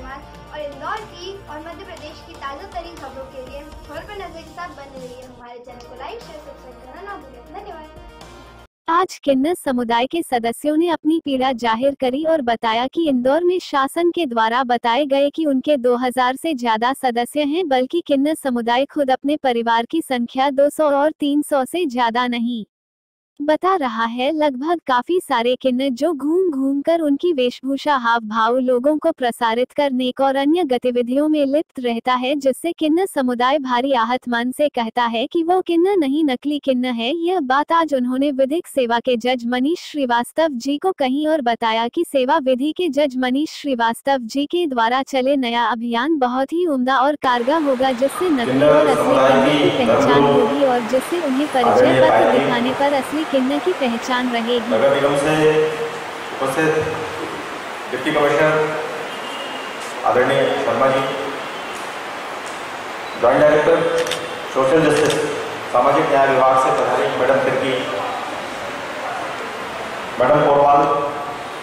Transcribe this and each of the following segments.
और मध्य प्रदेश की ताज़ा तरीन खबरों के लिए खबर पर नज़र के साथ बने रहिए हमारे चैनल को लाइक शेयर सब्सक्राइब करना ना भूलें। धन्यवाद। आज किन्नर समुदाय के सदस्यों ने अपनी पीड़ा ज़ाहिर करी और बताया कि इंदौर में शासन के द्वारा बताए गए कि उनके 2000 से ज़्यादा सदस्य हैं, बल्कि किन्नर समुदाय खुद अपने परिवार की संख्या 200 और 300 से ज़्यादा नहीं। बता रहा है लगभग काफ़ी सारे किन्नर जो घूम घूम कर उनकी वेशभूषा हाव भाव लोगों को प्रसारित करने और अन्य गतिविधियों में लिप्त रहता है जिससे किन्नर समुदाय भारी आहत मन से कहता है कि वो किन्नर नहीं नकली किन्नर है। यह बात आज उन्होंने विधिक सेवा के जज मनीष श्रीवास्तव जी को कही और बताया कि सेवा विधि के जज मनीष श्रीवास्तव जी के द्वारा चले नया अभियान बहुत ही उम्दा और कारगर होगा जिससे नकली और असली की पहचान होगी और जिससे उन्हें परिचय पत्र दिखाने पर असली किन्नर की पहचान रहेगी। नगर निगम से उपस्थित डिप्टी कमिश्नर आदरणीय Sharma ji joint director social justice सामाजिक न्याय विभाग से प्रधानी मैडम तिर्की मैडम पोरवाल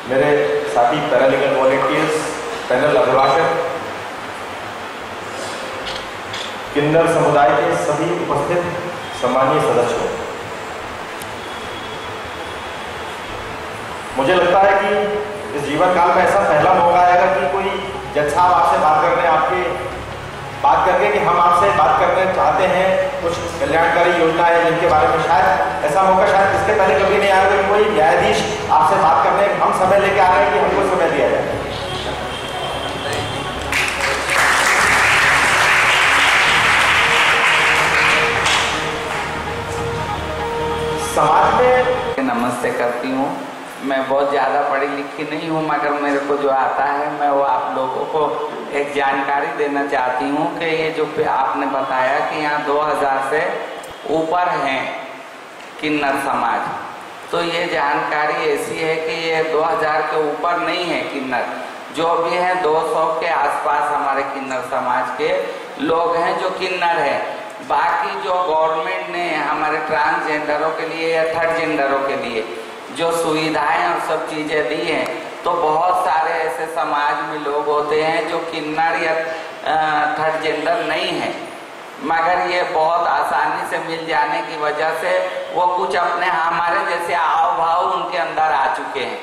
मेरे साथी पैरालीगल वॉलेंटियर्स पैनल अभिभाषक, किन्नर समुदाय के सभी उपस्थित सम्मानीय सदस्यों। मुझे लगता है कि इस जीवन काल में ऐसा पहला मौका आएगा कि कोई जज साहब आपसे बात करने, आपके बात करके कि हम आपसे बात करने चाहते हैं कुछ कल्याणकारी योजनाएँ जिनके बारे में शायद ऐसा मौका शायद इसके पहले कभी नहीं आया कि कोई न्यायाधीश आपसे बात करने हम समय लेके आ रहे हैं कि हमको समय दिया मैं बहुत ज़्यादा पढ़ी लिखी नहीं हूँ, मगर मेरे को जो आता है, मैं वो आप लोगों को एक जानकारी देना चाहती हूँ कि ये जो आपने बताया कि यहाँ 2000 से ऊपर हैं किन्नर समाज। तो ये जानकारी ऐसी है कि ये 2000 के ऊपर नहीं है किन्नर। जो भी है 200 के आसपास हमारे किन्नर समाज के लोग हैं जो किन्नर हैं। बाकी जो गवर्नमेंट ने हमारे ट्रांसजेंडरों के लिए या थर्ड जेंडरों के लिए जो सुविधाएँ और सब चीज़ें दी हैं तो बहुत सारे ऐसे समाज में लोग होते हैं जो किन्नर या थर्ड जेंडर नहीं है। मगर ये बहुत आसानी से मिल जाने की वजह से वो कुछ अपने, हमारे जैसे आव भाव उनके अंदर आ चुके हैं।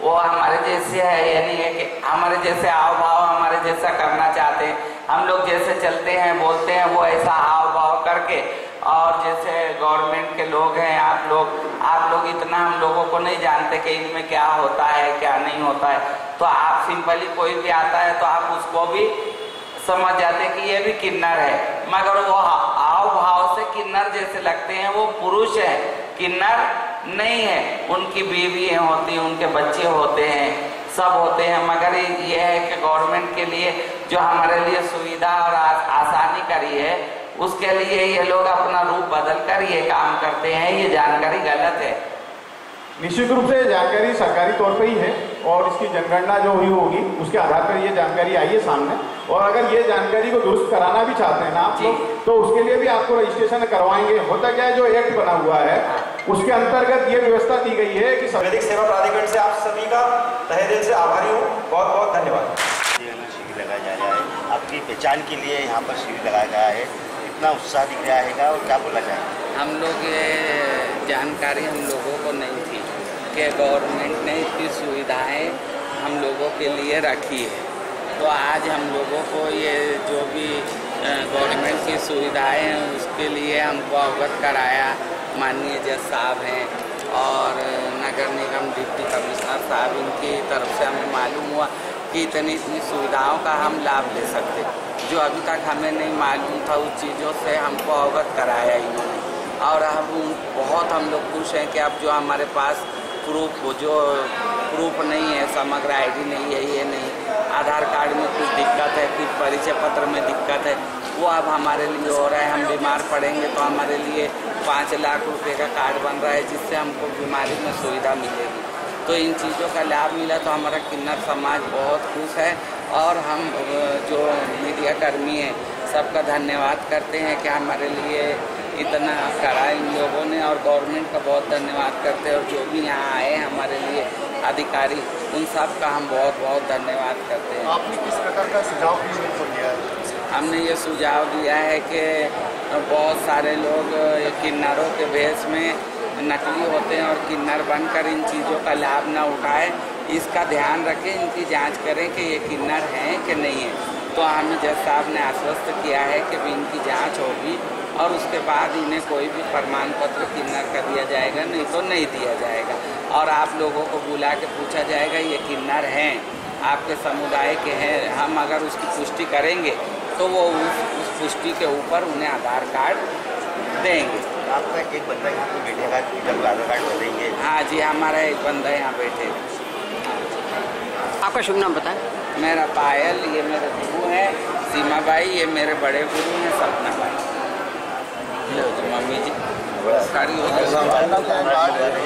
वो हमारे जैसे है ये नहीं है कि हमारे जैसे आव भाव हमारे जैसा करना चाहते हैं। हम लोग जैसे चलते हैं, बोलते हैं, वो ऐसा हाव भाव करके और जैसे गवर्नमेंट के लोग हैं, आप लोग आप लोग इतना हम लोगों को नहीं जानते कि इनमें क्या होता है, क्या नहीं होता है। तो आप सिंपली कोई भी आता है तो आप उसको भी समझ जाते कि ये भी किन्नर है। मगर वो आव भाव से किन्नर जैसे लगते हैं, वो पुरुष है। किन्नर नहीं है। उनकी बीवियाँ होती हैं उनके बच्चे होते हैं, सब होते हैं। मगर ये है कि गवर्नमेंट के लिए जो हमारे लिए सुविधा और आसानी करी है उसके लिए ये लोग अपना रूप बदल कर ये काम करते हैं ये जानकारी गलत है। निश्चित रूप से जानकारी सरकारी तौर पर ही है और इसकी जनगणना जो हुई होगी उसके आधार पर ये जानकारी आई है सामने। और अगर ये जानकारी को दुरुस्त कराना भी चाहते हैं ना आप लोग तो उसके लिए भी आपको रजिस्ट्रेशन करवाएँगे। होता क्या है जो एक्ट बना हुआ है उसके अंतर्गत ये व्यवस्था दी गई है कि संवेदिक सेवा प्राधिकरण से आप सभी का तहे दिल से आभारी हूँ। बहुत बहुत धन्यवाद। शिविर लगाया जा रहा है आपकी पहचान के लिए यहाँ पर शिविर लगाया गया है। कितना उत्साह दिख रहा है और क्या बोला जाए? हम लोग ये जानकारी हम लोगों को नहीं थी कि गवर्नमेंट ने इतनी सुविधाएँ हम लोगों के लिए रखी है। तो आज हम लोगों को ये जो भी गवर्नमेंट की सुविधाएँ हैं, उसके लिए हमको अवगत कराया। माननीय जज साहब हैं और नगर निगम डिप्टी कमिश्नर साहब, इनकी तरफ़ से हमें मालूम हुआ कि इतनी इतनी सुविधाओं का हम लाभ ले सकते जो अभी तक हमें नहीं मालूम था उस चीज़ों से हमको अवगत कराया इन्होंने। और हम बहुत हम लोग खुश हैं कि अब जो हमारे पास प्रूफ जो प्रूफ नहीं है, समग्र आईडी नहीं है, ये नहीं। आधार कार्ड में कुछ दिक्कत है, कुछ परिचय पत्र में दिक्कत है, वो अब हमारे लिए हो रहा है। हम बीमार पड़ेंगे तो हमारे लिए पाँच लाख रुपए का कार्ड बन रहा है, जिससे हमको बीमारी में सुविधा मिलेगी। तो इन चीज़ों का लाभ मिला तो हमारा किन्नर समाज बहुत खुश है। और हम जो मीडिया कर्मी हैं। सबका धन्यवाद करते हैं कि हमारे लिए इतना करा इन लोगों ने और गवर्नमेंट का बहुत धन्यवाद करते हैं और जो भी यहाँ आए हमारे लिए अधिकारी उन सब का हम बहुत बहुत धन्यवाद करते हैं। आपने किस प्रकार का सुझाव दिया हमने ये सुझाव दिया है कि बहुत सारे लोग किन्नरों के भेष में नकली होते हैं और किन्नर बनकर इन चीज़ों का लाभ ना उठाए। इसका ध्यान रखें इनकी जाँच करें कि ये किन्नर हैं कि नहीं है। तो हमें जज साहब ने आश्वस्त किया है कि भी इनकी जाँच होगी और उसके बाद इन्हें कोई भी प्रमाण पत्र किन्नर का दिया जाएगा नहीं तो नहीं दिया जाएगा। और आप लोगों को बुला के पूछा जाएगा ये किन्नर हैं आपके समुदाय के हैं हम अगर उसकी पुष्टि करेंगे तो वो उस, उस पुष्टि के ऊपर उन्हें आधार कार्ड देंगे। आपका एक बंदा यहाँ पे बैठेगा आधार कार्ड बताएँगे हाँ जी हमारा एक बंदा यहाँ बैठे। आपका शुभ नाम बताएँ। मेरा पायल ये मेरे गुरु हैं। सीमा भाई ये मेरे बड़े गुरु हैं सपना भाई लो जी मम्मी जी। सारी हो जाए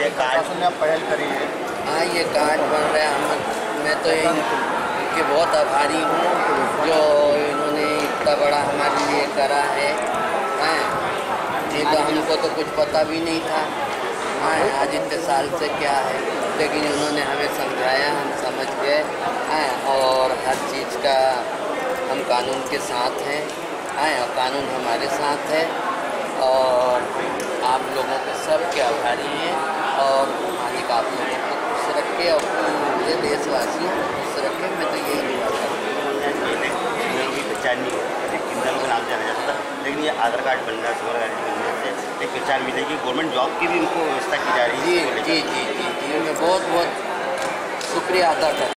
ये कार्ड पहल करी है हाँ ये कार्ड बन रहा है। हम मैं तो इनके बहुत आभारी हूँ जो इन्होंने इतना बड़ा हमारे लिए करा है। हैं? ये तो हमको तो कुछ पता भी नहीं था। हाँ आज इतने साल से क्या है। लेकिन उन्होंने हमें समझाया हम समझ गए हैं और हर चीज़ का हम कानून के साथ हैं हैं और कानून हमारे साथ है और आप लोगों के सब के आभारी हैं और मालिक आप लोगों को खुश रखे और पूरे देशवासियों को खुश रखे। मैं तो यही दुआ करता हूँ। का नाम जाना जाता था लेकिन ये आधार कार्ड बन रहा है बनने से एक पहचान मिलेगी गवर्नमेंट जॉब की भी उनको व्यवस्था की जा रही है। जी जी जी। जी मैं बहुत बहुत शुक्रिया अदा करता हूँ